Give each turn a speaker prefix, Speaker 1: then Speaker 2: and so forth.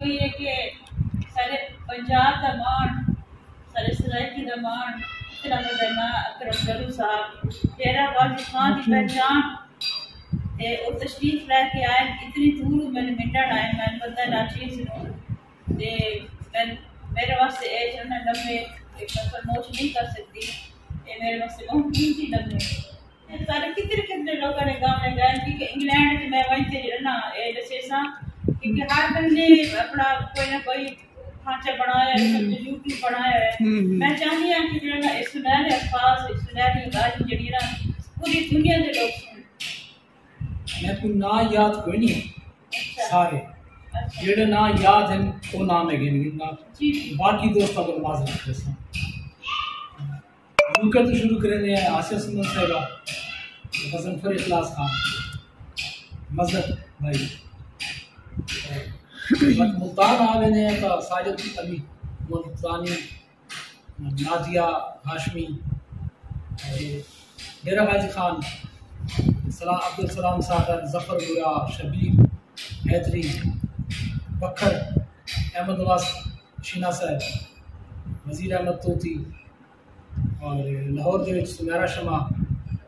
Speaker 1: ہے کہ سارے پنجاب دا مان سارے سرائکی دا مان اکرم ادنا اکرم گلو صاحب۔ تیرا بازی خان دی پہچان۔ تے او تشریف لے کے آئے اتنی دور میں مٹن آئے میں پتہ نہ چیز نو۔ تے میں میرے واسطے اے جنہ لمبے ایک فرموش نہیں کر سکتی۔ اے میرے واسطے بہت قیمتی لمبے سارے کتنے کتنے لوگوں نے گاؤں میں گئے کیونکہ انگلینڈ میں وہیں تے نا اے دسے سا کیونکہ ہر بندے اپنا کوئی نہ کوئی ڈھانچہ بنایا ہے سب یوٹیوب بنایا ہے میں ہوں کہ جو نا اس سنہرے الفاظ اس سنہری گل جڑی نا پوری دنیا کے لوگ سن
Speaker 2: میں کو نا یاد کوئی نہیں سارے جڑے نا یاد ہیں وہ نام ہے باقی دوستوں کو نماز رکھتے سن تو شروع کریں سمن صاحبہ اخلاص خان مذہب بھائی ملتان آ گئے ہیں تو ساجد علی ملتانی، نادیہ، ہاشمی ڈیرہ غازی خان، سلام، عبد السلام ساگر، ظفر گرا شبیر، حیدری، بکھر، احمد نواز شینا صاحب، وزیر احمد توتی اور لاہور کے سمیرا شمع